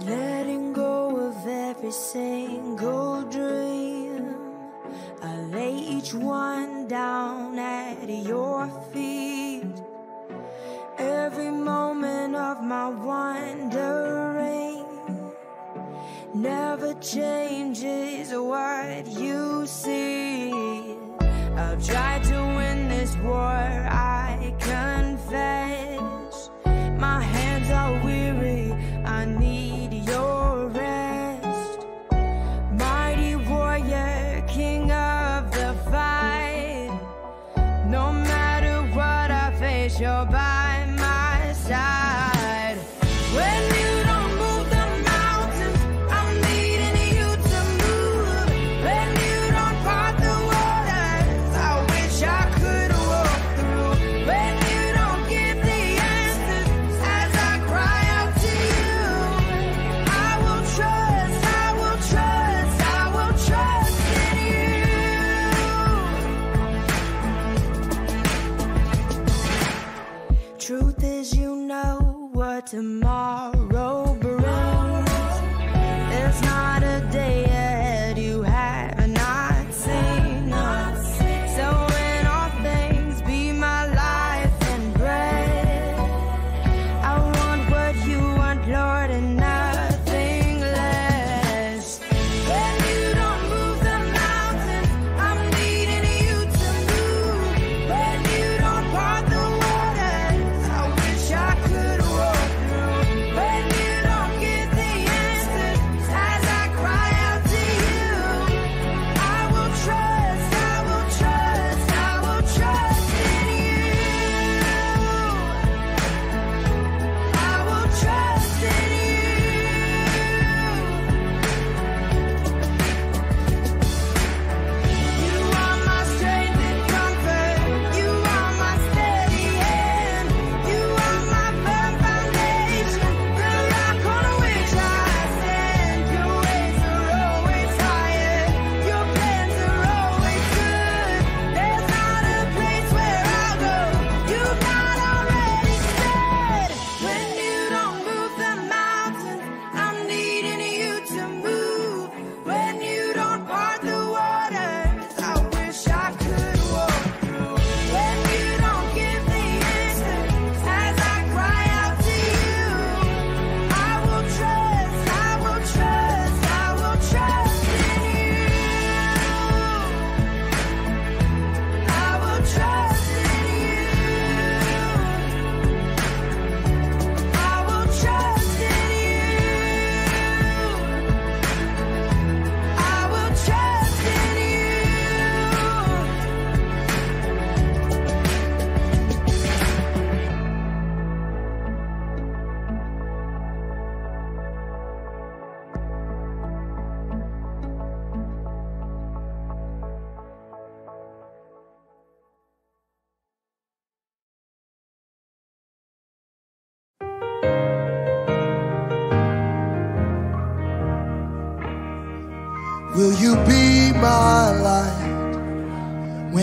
Letting go of every single dream. I lay each one down at your feet. Every moment of my wandering never changes what you see. I've tried to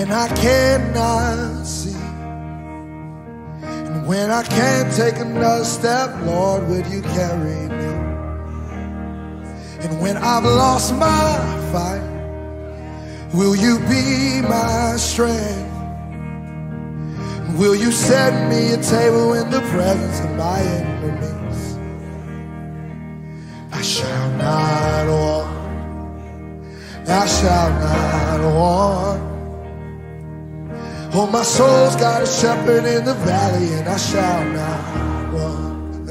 when I cannot see? And when I can't take another step, Lord, will you carry me? And when I've lost my fight, will you be my strength? Will you set me a table in the presence of my enemies? I shall not want. I shall not want. My soul's got a shepherd in the valley, and I shall not want.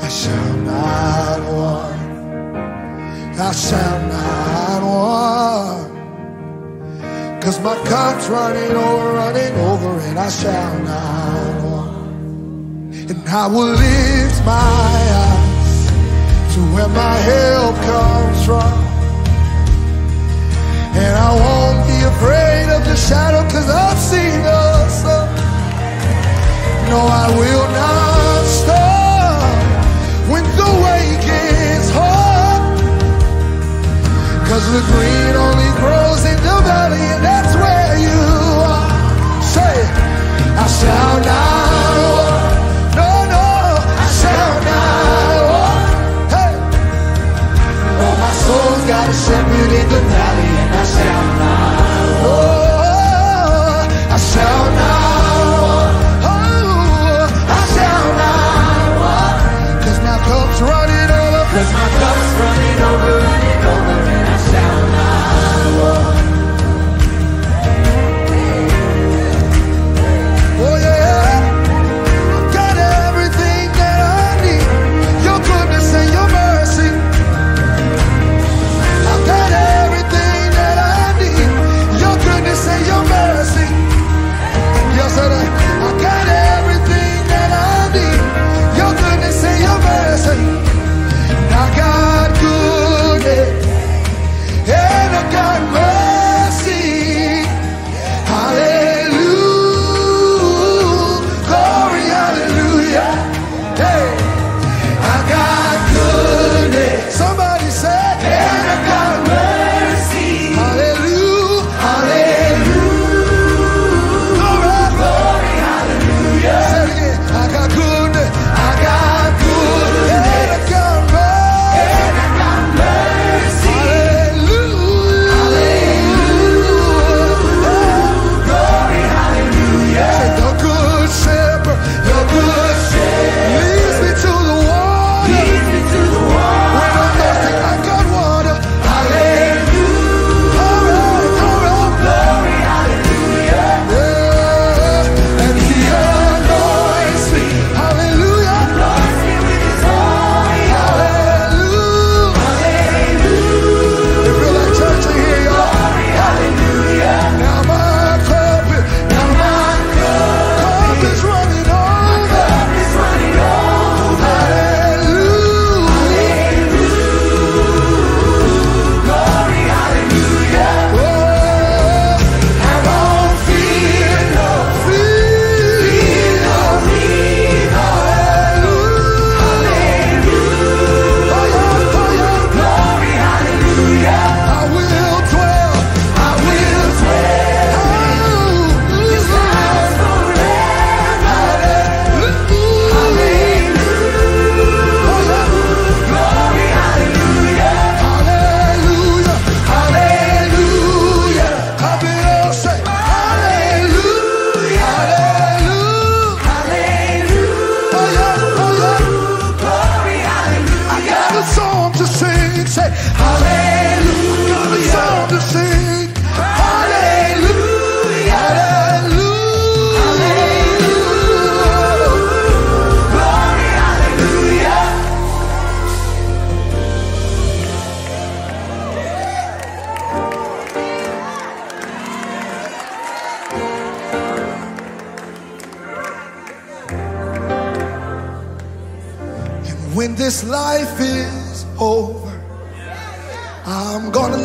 I shall not want. I shall not want. Cause my cup's running over, running over, and I shall not want. And I will lift my eyes to where my help comes from. And I won't be afraid of the shadow, cause I've seen the sun. No, I will not stop when the way gets hard. Cause the green only grows in the valley, and that's where you are. Say, I shall not walk. No, no, I shall not walk. Oh, my soul's got a shepherd in the valley.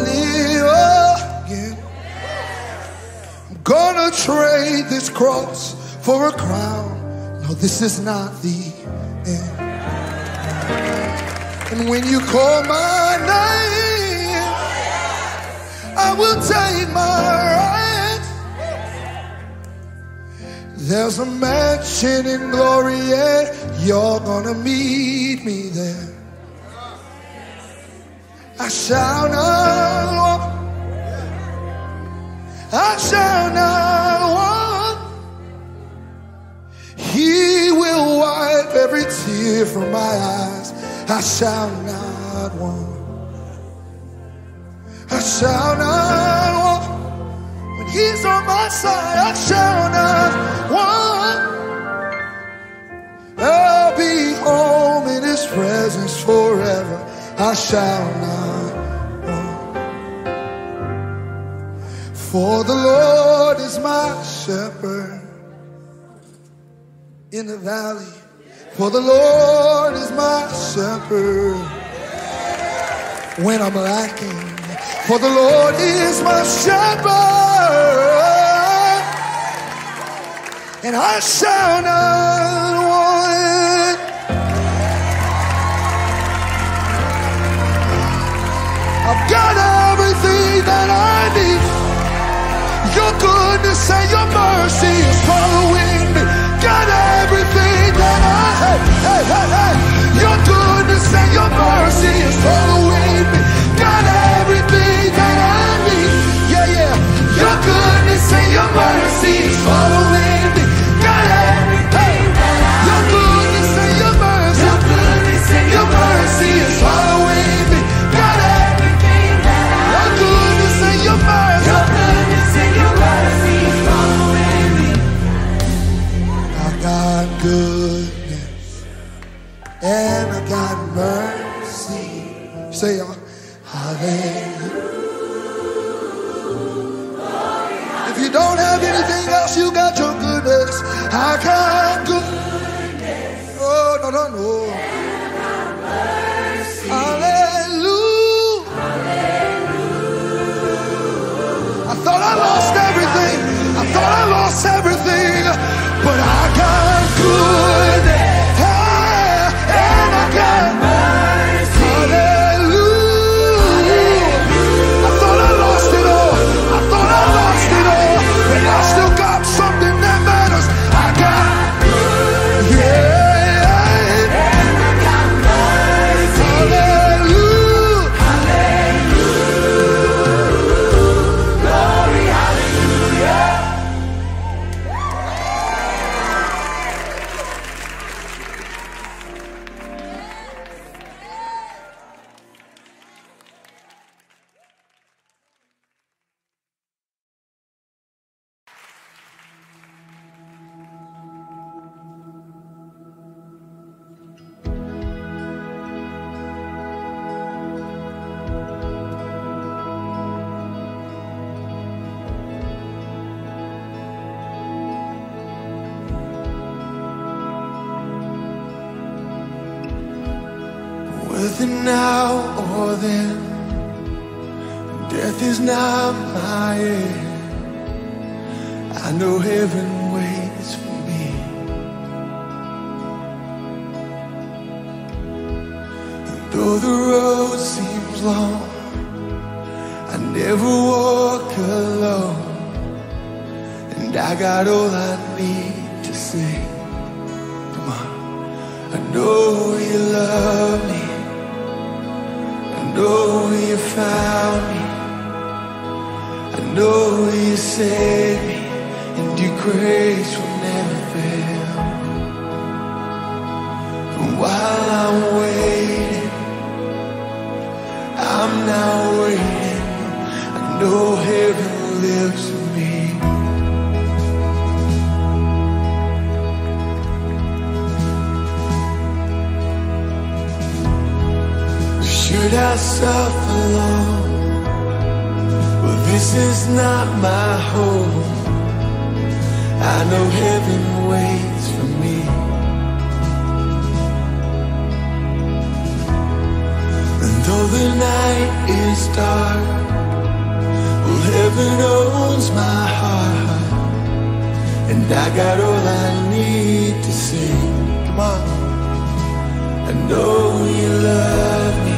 Again. I'm gonna trade this cross for a crown. No, this is not the end. And when you call my name, I will take my right. There's a mansion in glory, and you're gonna meet me there. I shall not walk. I shall not want. He will wipe every tear from my eyes. I shall not want. I shall not want. When he's on my side, I shall not want. I'll be home in his presence forever. I shall not For the Lord is my shepherd in the valley. For the Lord is my shepherd when I'm lacking. For the Lord is my shepherd, and I shall not want. I've got everything that I need. Your goodness and your mercy is following me. Got everything that I have. Hey, hey, hey. Your goodness and your mercy is following me. Got everything that I need. Yeah, yeah. Your goodness and your mercy is following me. Then, death is not my end. I know heaven waits for me. And though the road seems long, I never walk alone. And I got all I need to say. Come on. I know you love me. Know you found me. I know you saved me. And your grace will never fail. And while I'm waiting, I'm now waiting. I know myself alone. Well, this is not my home. I know heaven waits for me. And though the night is dark, well, heaven owns my heart. And I got all I need to see. Come on. I know you love me.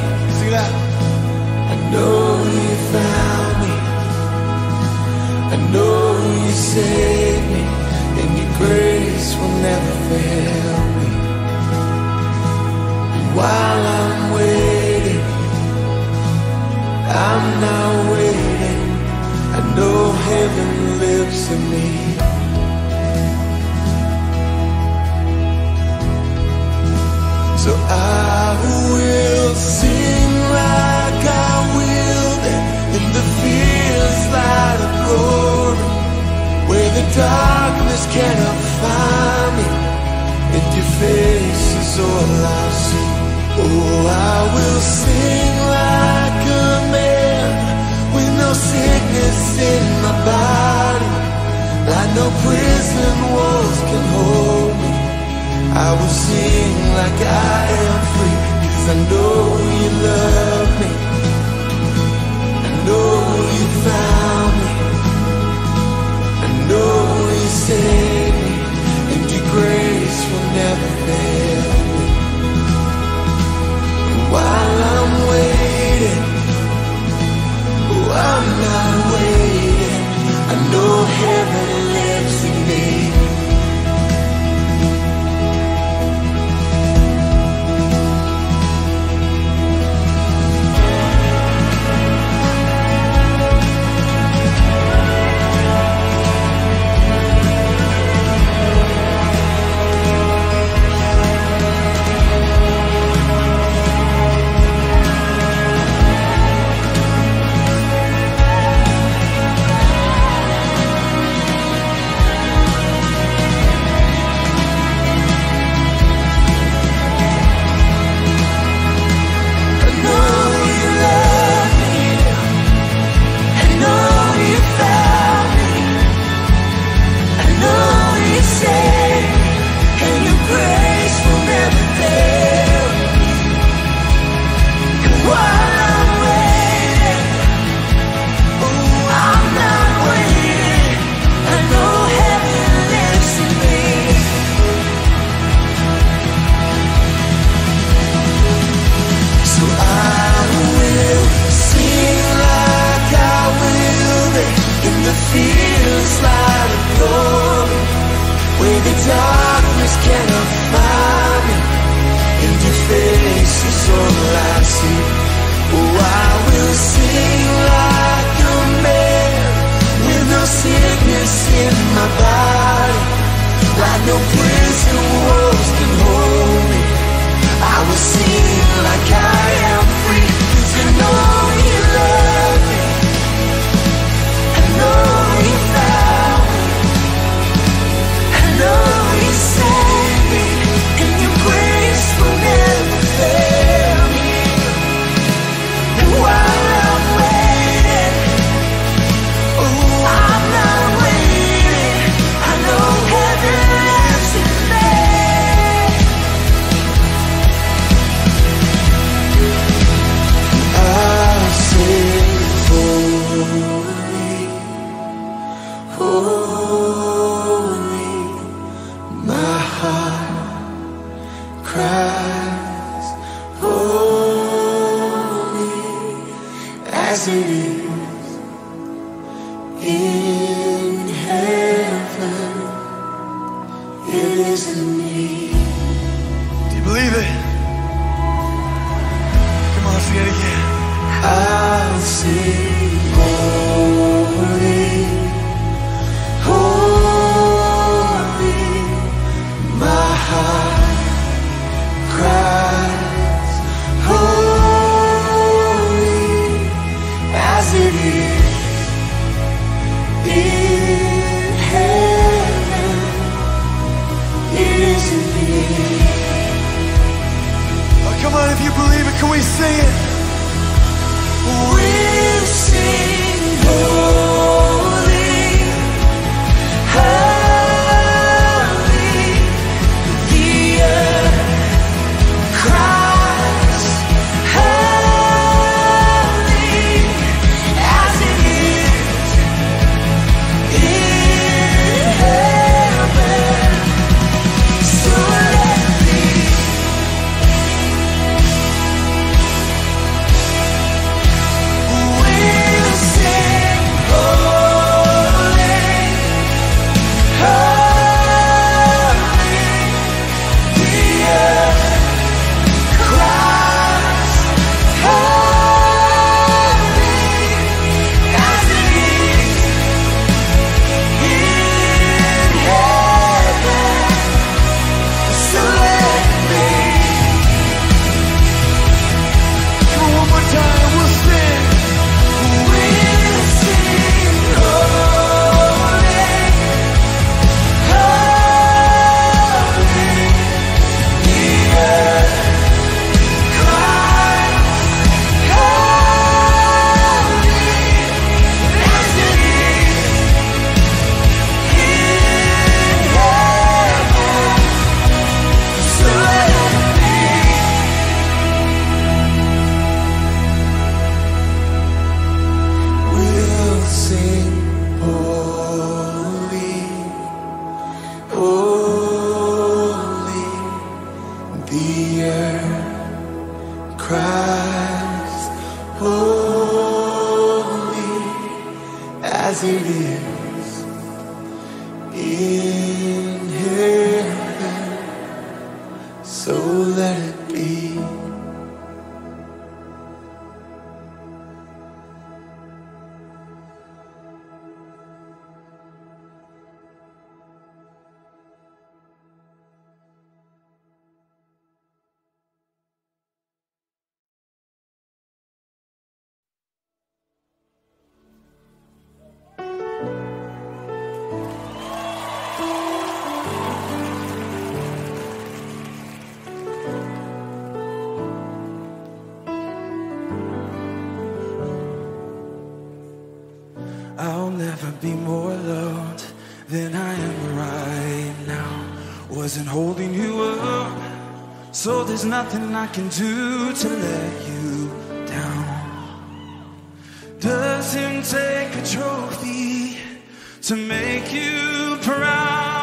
see you. There's nothing I can do to let you down. Doesn't take a trophy to make you proud.